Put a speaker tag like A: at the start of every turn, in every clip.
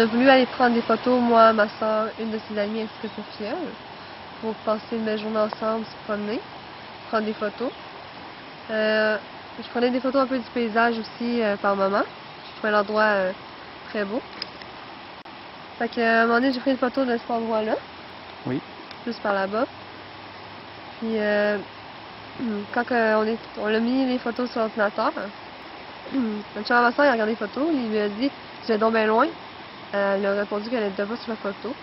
A: On a voulu aller prendre des photos, moi, ma soeur, une de ses amies ainsi que Sophia, pour passer une belle journée ensemble, se promener, prendre des photos. Euh, je prenais des photos un peu du paysage aussi euh, par moment. Je trouvais l'endroit euh, très beau. Fait qu'à un moment donné, j'ai pris une photo de cet endroit-là.
B: Oui.
A: Juste par là-bas. Puis quand que on, est, on a mis les photos sur l'ordinateur, le chum à ma soeur, il a regardé les photos, il lui a dit J'étais donc bien loin. Euh, elle a répondu qu'elle n'était pas sur la photo.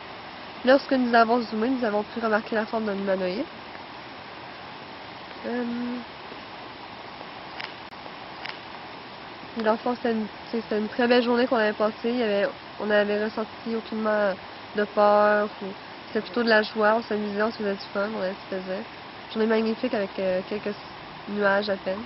A: Lorsque nous avons zoomé, nous avons pu remarquer la forme d'un humanoïde. Euh... Dans le fond, c'était une, très belle journée qu'on avait passée. Avait, on avait ressenti aucunement de peur. C'était plutôt de la joie. On s'amusait, on se faisait du fun, on se faisait. Journée magnifique avec euh, quelques nuages à peine.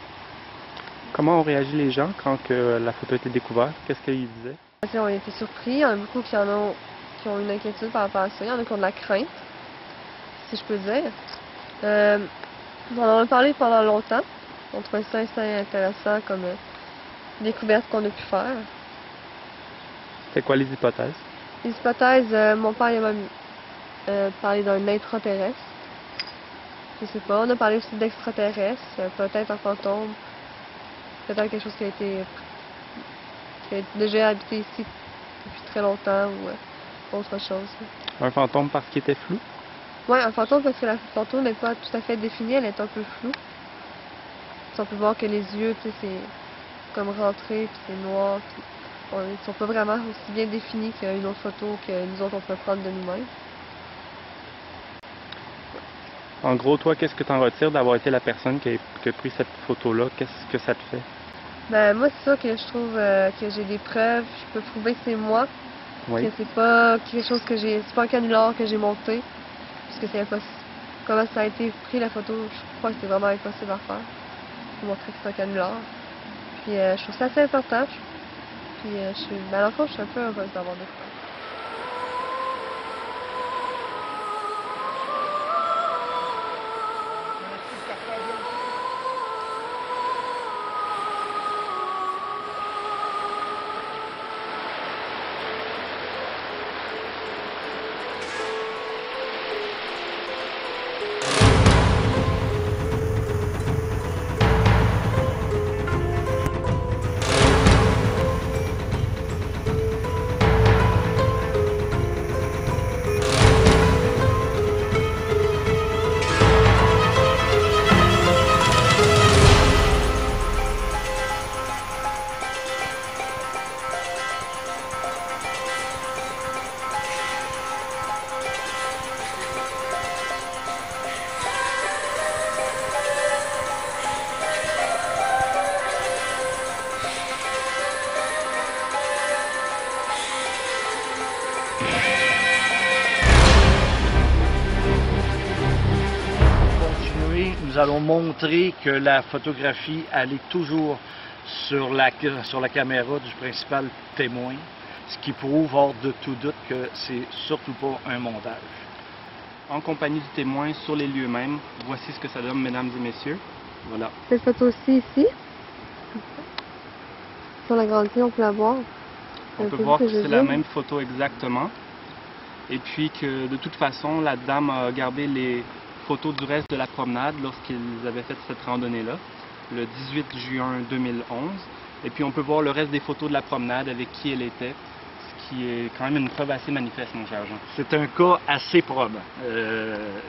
B: Comment ont réagi les gens quand la photo a été découverte? Qu'est-ce qu'ils disaient?
A: On a été surpris. Il y en a beaucoup qui en ont, qui ont une inquiétude par rapport à ça. Il y en a qui ont de la crainte, si je peux dire. Euh, on en a parlé pendant longtemps. On trouvait ça assez intéressant comme euh, découverte qu'on a pu faire.
B: C'était quoi les hypothèses?
A: Les hypothèses, euh, mon père il a même euh, parlé d'un intraterrestre. Je sais pas. On a parlé aussi d'extraterrestres, euh, peut-être un fantôme, peut-être quelque chose qui a été déjà habité ici depuis très longtemps ou euh, autre chose.
B: Un fantôme parce qu'il était flou?
A: Ouais, un fantôme parce que la photo n'est pas tout à fait définie, elle est un peu floue. On peut voir que les yeux, tu sais, c'est comme rentré, puis c'est noir, puis on- ils sont pas vraiment aussi bien définis qu'une autre photo que nous autres on peut prendre de nous-mêmes.
B: En gros, toi, qu'est-ce que tu en retires d'avoir été la personne qui a, qui a pris cette photo-là? Qu'est-ce que ça te fait?
A: Ben moi c'est ça que je trouve euh, que j'ai des preuves, je peux prouver que c'est moi,
B: Oui.
A: que c'est pas quelque chose que j'ai, c'est pas un canular que j'ai monté, puisque c'est impossible. Comment ça a été pris la photo, je crois que c'est vraiment impossible à faire. Pour montrer que c'est un canular. Puis euh, je trouve ça assez important. Puis euh, je suis, fois, je suis un peu heureuse d'avoir des preuves.
C: Allons montrer que la photographie, elle est toujours sur la, sur la caméra du principal témoin, ce qui prouve hors de tout doute que c'est surtout pas un montage.
B: En compagnie du témoin sur les lieux mêmes, voici ce que ça donne, mesdames et messieurs. Voilà.
A: Cette photo-ci ici, sur la grande on peut la voir.
B: On peut
A: peu
B: voir
A: que
B: c'est la même photo exactement. Et puis que de toute façon, la dame a gardé les photos du reste de la promenade lorsqu'ils avaient fait cette randonnée-là, le 18 juin 2011. Et puis on peut voir le reste des photos de la promenade avec qui elle était, ce qui est quand même une preuve assez manifeste, mon cher Jean.
C: C'est un cas assez probant. Euh,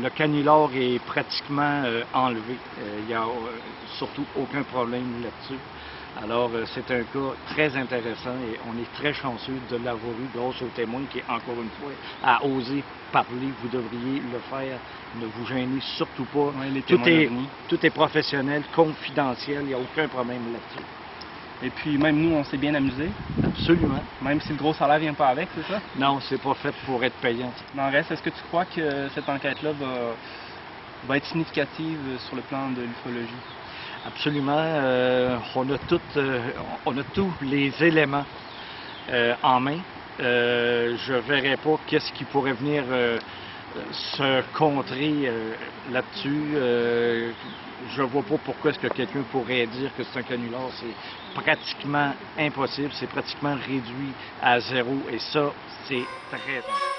C: le canular est pratiquement euh, enlevé. Euh, Il n'y a euh, surtout aucun problème là-dessus. Alors, euh, c'est un cas très intéressant et on est très chanceux de l'avoir eu grâce au témoin qui, encore une fois, a osé parler. Vous devriez le faire. Ne vous gênez surtout pas. Tout est,
B: d'ovnis.
C: tout est professionnel, confidentiel. Il n'y a aucun problème là-dessus.
B: Et puis même nous, on s'est bien amusé,
C: Absolument.
B: même si le gros salaire vient pas avec, c'est ça?
C: Non, c'est pas fait pour être payant.
B: Le reste, est-ce que tu crois que cette enquête-là va, va être significative sur le plan de l'ufologie?
C: Absolument. euh, on a tout, euh, on a tous les éléments euh, en main. Je verrais pas qu'est-ce qui pourrait venir se contrer là-dessus. Je vois pas pourquoi est-ce que quelqu'un pourrait dire que c'est un canular. C'est pratiquement impossible. C'est pratiquement réduit à zéro. Et ça, c'est très important.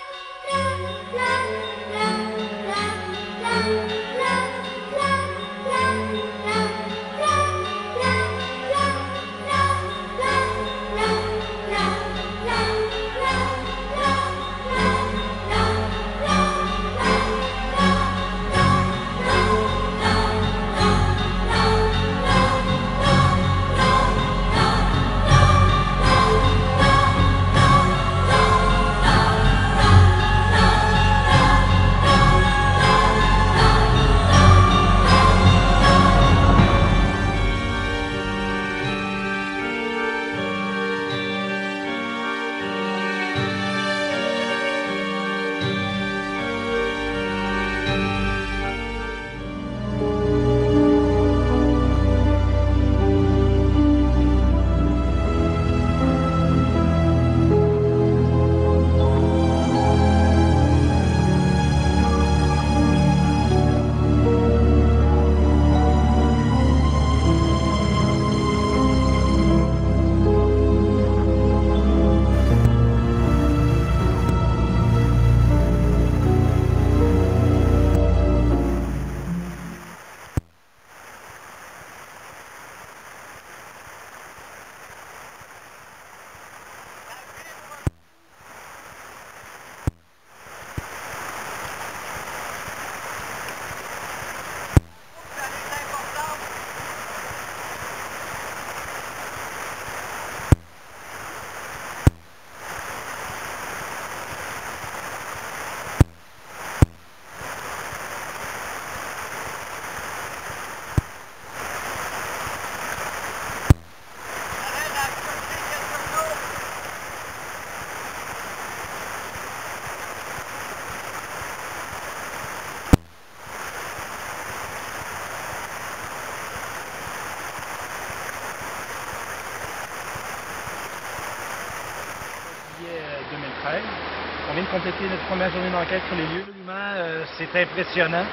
B: Vient de compléter notre première journée d'enquête sur les lieux.
C: Euh, c'est impressionnant.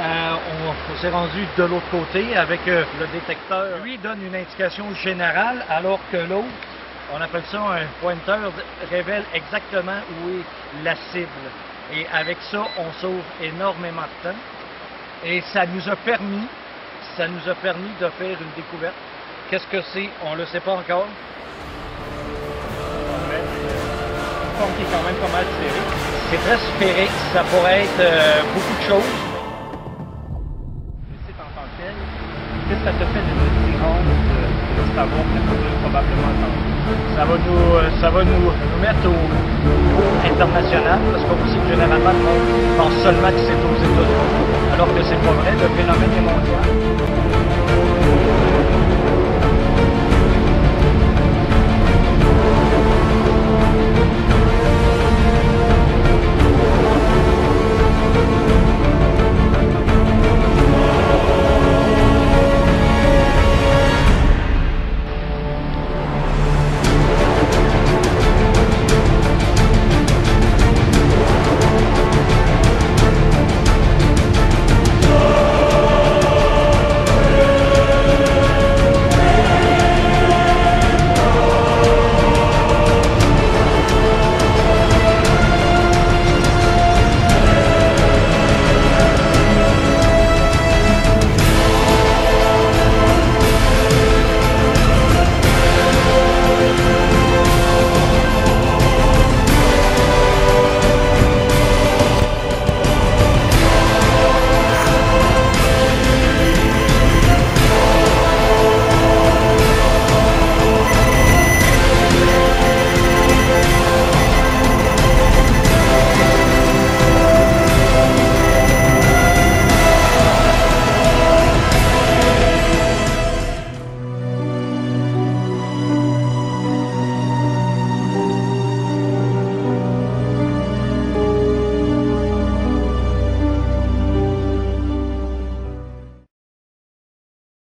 C: Euh, on, on s'est rendu de l'autre côté avec euh, le détecteur. Lui donne une indication générale, alors que l'autre, on appelle ça un pointeur, révèle exactement où est la cible. Et avec ça, on sauve énormément de temps. Et ça nous a permis, ça nous a permis de faire une découverte. Qu'est-ce que c'est? On ne le sait pas encore.
B: Forme qui est quand même pas mal serrée.
C: C'est très sphérique, ça pourrait être euh, beaucoup de choses.
B: Le site en tant que tel, qu'est-ce que ça te fait de nous de, savoir que ça peut probablement attendre?
C: Ça va nous, euh, ça va nous, nous mettre au niveau international, parce qu'on sait que généralement, pense seulement que c'est aux États-Unis, alors que c'est pas vrai, le phénomène est mondial.